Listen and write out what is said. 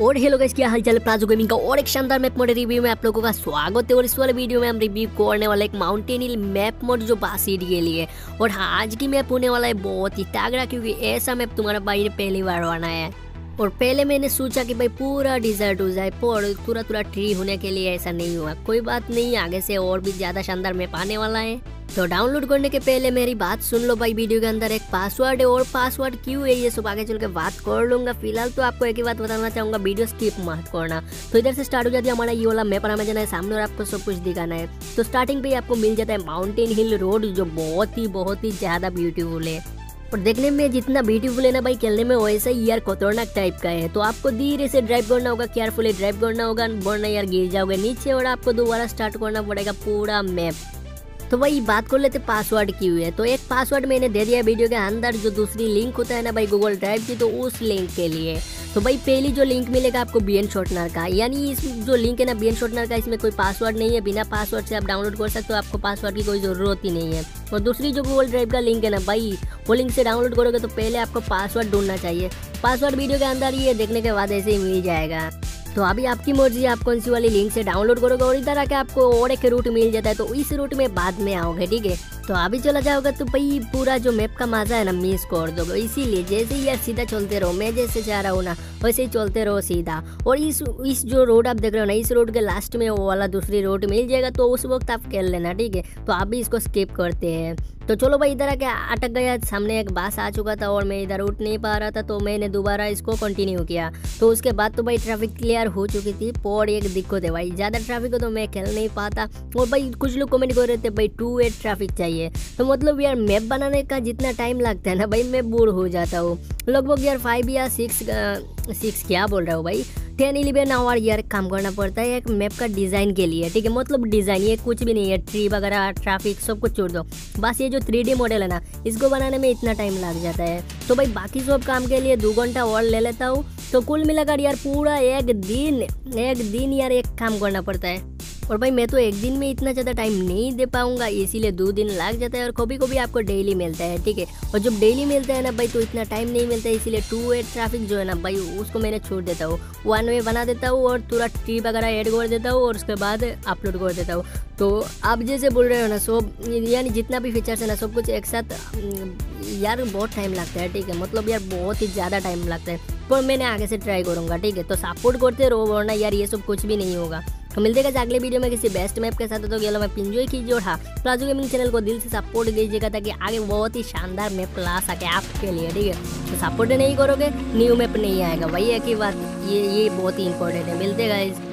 और hello guys क्या हालचाल? प्लाजो गेमिंग का और एक शानदार मैप मोड रिव्यू में आप लोगों का स्वागत है। और इस वाले वीडियो में हम रिव्यू करने वाले एक माउंटेन हिल मैप मोड जो बासीड के लिए और हाँ आज की मैप होने वाला है बहुत ही तागड़ा, क्योंकि ऐसा मैप तुम्हारा भाई ने पहली बार बनाया है। और पहले मैंने सोचा कि भाई पूरा डिजर्ट हो जाए, पर, पूरा पूरा ट्री होने के लिए ऐसा नहीं हुआ। कोई बात नहीं, आगे से और भी ज़्यादा शानदार मैप आने वाला है। तो डाउनलोड करने के पहले मेरी बात सुन लो भाई वीडियो के अंदर। एक पासवर्ड है और पासवर्ड क्यों है ये सब आगे चल के बात कर लूँगा। फ़िलहाल तो आपको एक ही बात बताना चाहूँगा, वीडियो स्किप मत करना। तो इधर से स्टार्ट हो जाती है हमारा ये वाला मैप हमें जाना है सामने और आपको सब कुछ दिखाना है। तो स्टार्टिंग पे आपको मिल जाता है माउंटेन हिल रोड जो बहुत ही बहुत ही ज़्यादा ब्यूटीफुल है। और देखने में जितना ब्यूटीफुल है ना भाई, खेलने में वैसा ही यार खतरनाक टाइप का है। तो आपको धीरे से ड्राइव करना होगा केयरफुली ड्राइव करना होगा, वरना यार गिर जाओगे नीचे और आपको दोबारा स्टार्ट करना पड़ेगा पूरा मैप तो वही बात कर लेते पासवर्ड की हुई है। तो एक पासवर्ड मैंने दे दिया वीडियो के अंदर, जो दूसरी लिंक होता है ना भाई गूगल ड्राइव की तो उस लिंक के लिए। तो भाई, पहली जो लिंक मिलेगा आपको बी एन शॉर्टनर का। यानी इस जो लिंक है ना बी एन शॉर्टनर का, इसमें कोई पासवर्ड नहीं है। बिना पासवर्ड से आप डाउनलोड कर सकते हो, आपको पासवर्ड की कोई ज़रूरत ही नहीं है। और दूसरी जो गूगल ड्राइव का लिंक है ना भाई, वो लिंक से डाउनलोड करोगे तो पहले आपको पासवर्ड ढूंढना चाहिए। पासवर्ड वीडियो के अंदर ही है देखने के बाद ऐसे ही मिल जाएगा। तो अभी आपकी मर्ज़ी आप कौन सी वाली लिंक से डाउनलोड करोगे और इधर आके आपको और एक रूट मिल जाता है तो इस रूट में बाद में आओगे, ठीक है? तो अभी चला जाओगे तो भाई पूरा जो मैप का मज़ा है ना मिस कर दोगे। इसीलिए जैसे ही यार सीधा चलते रहो, मैं जैसे जा रहा हूँ ना, वैसे ही चलते रहो सीधा। और इस इस जो रोड आप देख रहे हो ना, इस रोड के लास्ट में वो वाला दूसरी रोड मिल जाएगा तो उस वक्त आप खेल लेना, ठीक है? तो आप इसको स्किप करते हैं। तो चलो भाई, इधर आके अटक गया, सामने एक बस आ चुका था और मैं इधर उठ नहीं पा रहा था तो मैंने दोबारा इसको कंटिन्यू किया। तो उसके बाद तो भाई ट्रैफ़िक क्लियर हो चुकी थी और एक दिक्कत है भाई, ज़्यादा ट्रैफ़िक हो तो मैं खेल नहीं पाता। और भाई कुछ लोग कमेंट कर रहे थे, भाई टू एट ट्रैफ़िक चाहिए। तो मतलब यार मैप बनाने का जितना टाइम लगता है ना भाई, मैं बोर हो जाता हूँ। लगभग यार फाइव या सिक्स सिक्स क्या बोल रहा हूँ भाई? टेन इलेवन आवर यार काम करना पड़ता है एक मैप का डिज़ाइन के लिए, ठीक है? मतलब डिज़ाइन ये कुछ भी नहीं है ट्री वगैरह ट्रैफ़िक सब कुछ छोड़ दो। बस ये जो थ्री मॉडल है ना, इसको बनाने में इतना टाइम लग जाता है। तो भाई बाकी सब काम के लिए दो घंटा और ले लेता हूँ। तो कुल मिलाकर यार पूरा एक दिन एक दिन यार एक काम करना पड़ता है। और भाई मैं तो एक दिन में इतना ज़्यादा टाइम नहीं दे पाऊँगा, इसीलिए दो दिन लग जाता है और कभी कभी आपको डेली मिलता है, ठीक है? और जब डेली मिलता है ना भाई तो इतना टाइम नहीं मिलता है, इसीलिए टू वे ट्रैफ़िक जो है ना भाई, उसको मैंने छोड़ देता हूँ। वन वे बना देता हूँ और पूरा ट्री वगैरह ऐड कर देता हूँ और उसके बाद अपलोड कर देता हूँ। तो आप जैसे बोल रहे हो ना, सब यानी जितना भी फीचर्स है ना, सब कुछ एक साथ यार बहुत टाइम लगता है, ठीक है? मतलब यार बहुत ही ज़्यादा टाइम लगता है। पर मैंने आगे से ट्राई करूँगा, ठीक है? तो सपोर्ट करते रहो, वरना यार ये सब कुछ भी नहीं होगा। तो मिलते हैं अगले वीडियो में किसी बेस्ट मैप के साथ। तो गया मैप इंजॉय कीजिए और हाँ प्लाजो गेमिंग चैनल को दिल से सपोर्ट दीजिएगा ताकि आगे बहुत ही शानदार मैप ला सके आपके लिए, ठीक है? तो सपोर्ट नहीं करोगे न्यू मैप नहीं आएगा। वही है कि बात, ये ये बहुत ही इंपॉर्टेंट है। मिलते गाइज़